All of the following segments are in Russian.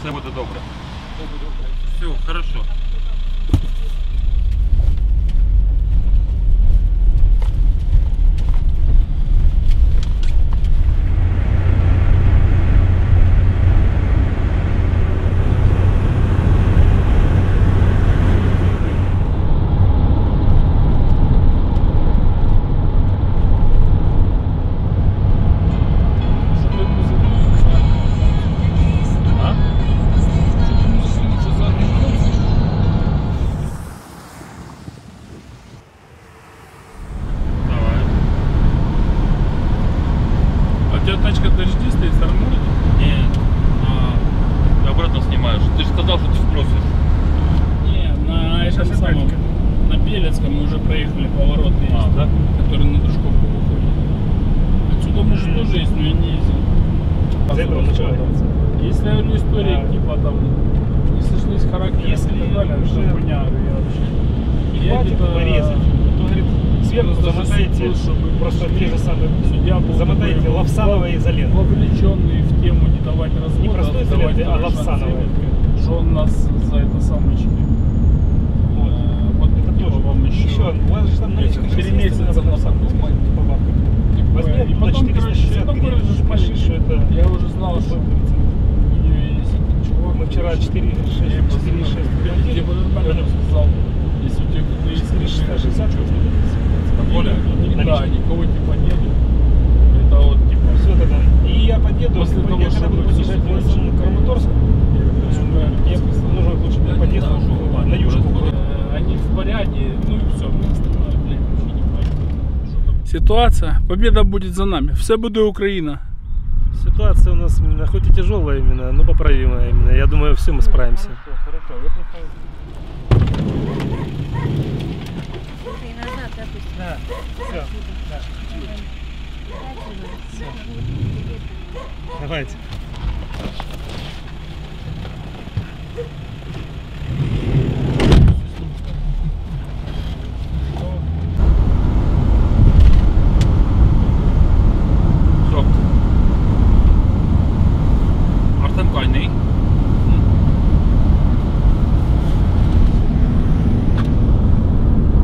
Все буде добре. Все, хорошо. Тачка дожди стоит в Армуре? Не, а, ты обратно снимаешь. Ты же сказал, что ты спросишь. Не, на этом самом, на Белецком мы уже проехали поворот есть, А, да? который на Дружковку выходит. Отсюда может тоже есть, но я не ездил. С этого начинается. Если я говорю истории, Да. типа там, не сошлись характером Если и так далее, что хуйня, я вообще. И Я хватит где-то- замотайте, просто те же самые, судья был замотайте лапсановой изолентой. Вовлеченный в тему не давать развода, не простой изолентой, а Лавсанова. Что он нас за это самое чили. Вот. Э, это тоже. вам еще. Еще, у вас же там наличка 4 месяца на самом деле. И ну, потом, короче, потом, короче, пошли, что это... Я уже знал, что... Мы вчера 4,6, 4,6. Я тебе сказал, если у тебя какие-то 4,6, более. Ну, ну, да, никого типа нету. Это вот типа. Все тогда. И я подъеду, После типа, того, ну, я когда буду подъезжать в самому Краматорску, мне нужно лучше подъезд уже на южку. Они в порядке, ну и все, мы вообще не понимаем. Ситуация, победа будет за нами. Все будет Украина. Ситуация у нас хоть и тяжелая именно, но поправимая именно. Я думаю, все мы справимся. Хорошо, хорошо. Да, все. Давайте. Все. Артем Кайний.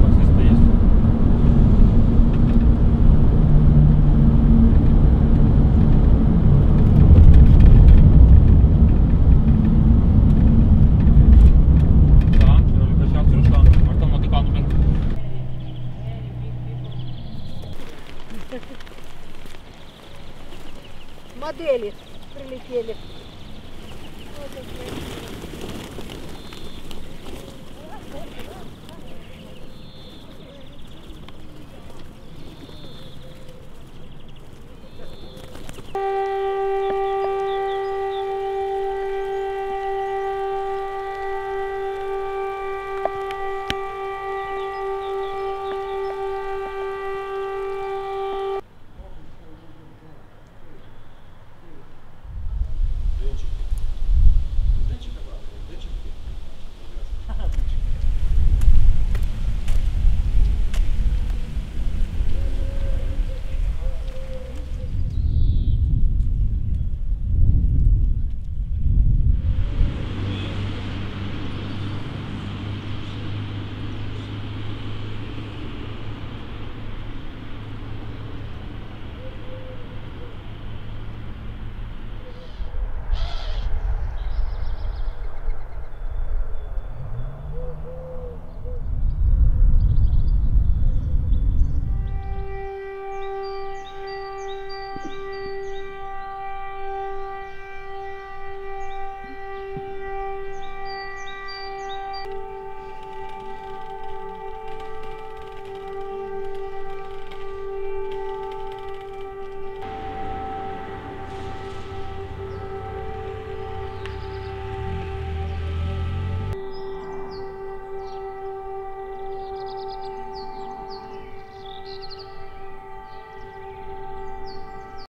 Таксисты есть. Так, сейчас Рушан. Артем Матиканубин. Модели прилетели. Вот это.